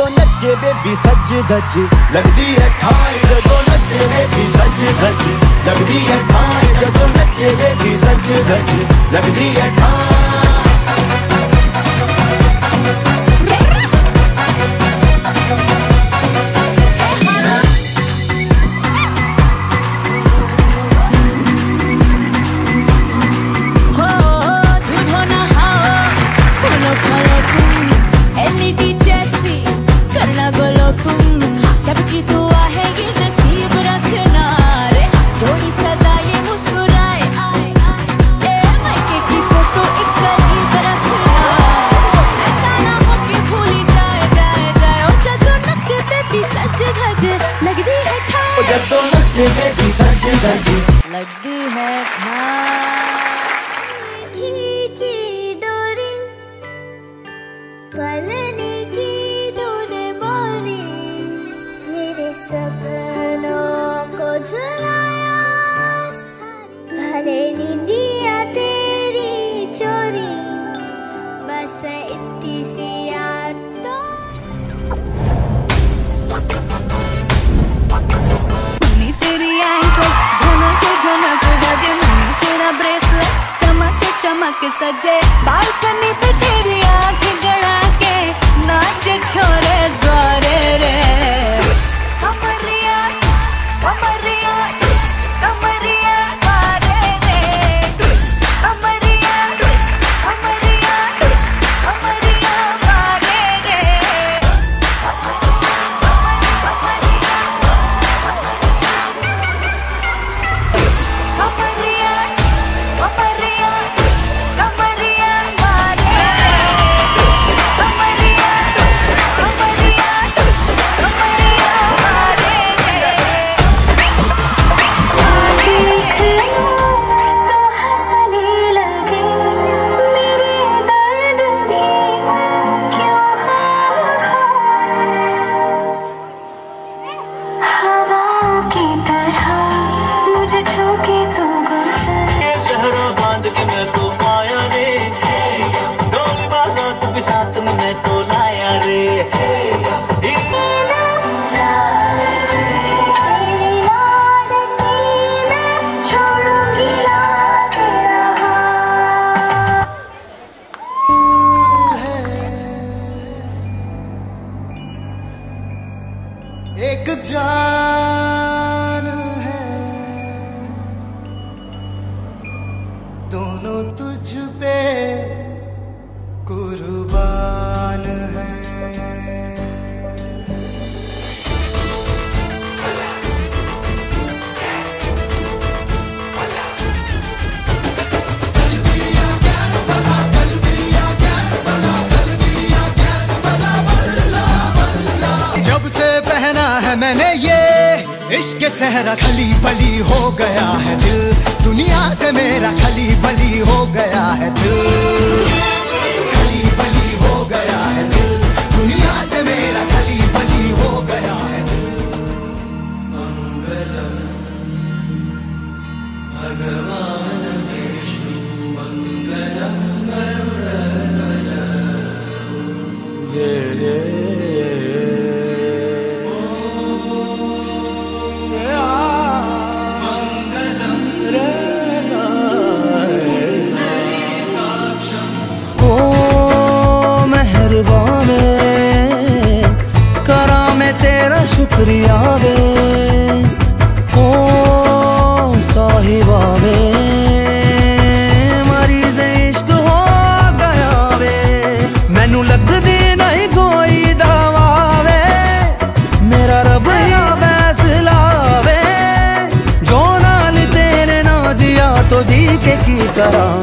दो नच्चे बेबी सज धज लगती है ठाई दो नच्चे बेबी सज धज लगती है ठाई दो नच्चे बेबी सज धज लगती है ठाई ਝਾਕ ਸਜੇ ਬਾਲਕਨੀ मैंने ये इश्क सहरा खली बली हो गया है दिल दुनिया से मेरा खली बली हो गया है दिल ਵਾਪਰੀ ਹੋ ਗਿਆ ਵੇ ਮੈਨੂੰ ਲੱਗਦੀ ਨਹੀਂ ਕੋਈ ਦਵਾ ਵੇ ਮੇਰਾ ਰੱਬ ਆ ਫੈਸਲਾ ਵੇ ਜੋ ਨਾਲ ਤੇਰੇ ਨਾ ਜਿਆ, ਤੋ ਜੀ ਕੇ ਕੀ ਕਰਾਂ?